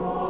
Lord.